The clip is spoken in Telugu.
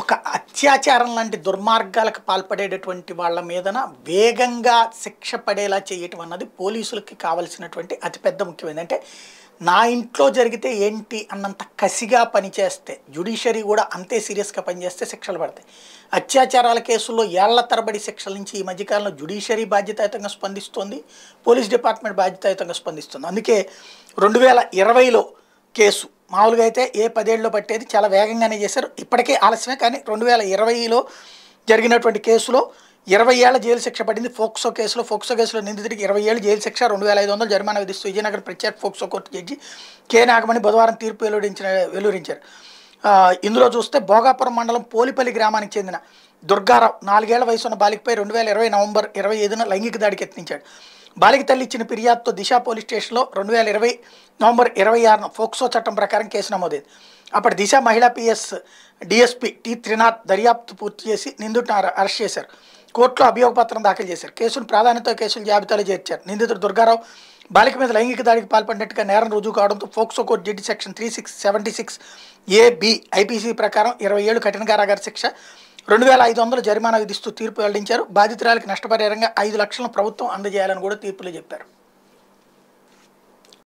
ఒక అత్యాచారం లాంటి దుర్మార్గాలకు పాల్పడేటటువంటి వాళ్ళ మీదన వేగంగా శిక్ష పడేలా చేయటం అన్నది పోలీసులకి కావలసినటువంటి అతిపెద్ద ముఖ్యమైనది. అంటే నా ఇంట్లో జరిగితే ఏంటి అన్నంత కసిగా పనిచేస్తే జ్యుడిషియరీ కూడా అంతే సీరియస్గా పనిచేస్తే శిక్షలు పడతాయి. అత్యాచారాల కేసుల్లో ఏళ్ళ తరబడి శిక్షల నుంచి ఈ మధ్యకాలంలో జ్యుడిషియరీ బాధ్యతాయుతంగా స్పందిస్తోంది పోలీస్ డిపార్ట్మెంట్ బాధ్యతాయుతంగా స్పందిస్తుంది. అందుకే రెండు వేల ఇరవైలో కేసు మామూలుగా అయితే ఏ పదేళ్ళలో పట్టేది చాలా వేగంగానే చేశారు. ఇప్పటికే ఆలస్యమే కానీ రెండు వేల ఇరవైలో జరిగినటువంటి కేసులో ఇరవై ఏళ్ళ జైలు శిక్ష పడింది ఫోక్సో కేసులో. ఫోక్సో కేసులో నిందితుడికి ఇరవై ఏళ్ళు జైలు శిక్ష రెండు వేల ఐదు వందలు జరిమానా విధిస్తూ విజయనగరం ప్రత్యేక POCSO court judge K. Nagamani బుధవారం తీర్పు వెలువరించిన వెలువరించారు ఇందులో చూస్తే భోగాపురం మండలం పోలిపల్లి గ్రామానికి చెందిన దుర్గారావు నాలుగేళ్ళ వయసు ఉన్న బాలికపై రెండు వేల ఇరవై నవంబర్ ఇరవై ఐదున లైంగిక దాడికి యత్నించాడు. బాలిక తల్లి ఇచ్చిన ఫిర్యాదుతో దిశ పోలీస్ స్టేషన్లో రెండు వేల ఇరవై నవంబర్ ఇరవై ఆరున ఫోక్సో చట్టం ప్రకారం కేసు నమోదైంది. అప్పటి దిశ మహిళా పిఎస్ డిఎస్పి టి త్రినాథ్ దర్యాప్తు పూర్తి చేసి నిందితుడిని అరెస్ట్ చేశారు. కోర్టులో అభియోగ పత్రం దాఖలు చేశారు. కేసును ప్రాధాన్యత కేసుల జాబితాలో చేర్చారు. నిందితుడు దుర్గారావు బాలిక మీద లైంగిక దాడికి పాల్పడినట్టుగా నేరం రుజువు కావడంతో POCSO court judge section three six seventy six A B IPC ప్రకారం ఇరవై ఏడు కఠిన కారాగార శిక్ష రెండు వేల ఐదు వందలు జరిమానా విధిస్తూ తీర్పు వెల్లడించారు. బాధితురాలికి నష్టపరిహారంగా ఐదు లక్షలను ప్రభుత్వం అందజేయాలని కూడా తీర్పులో చెప్పారు.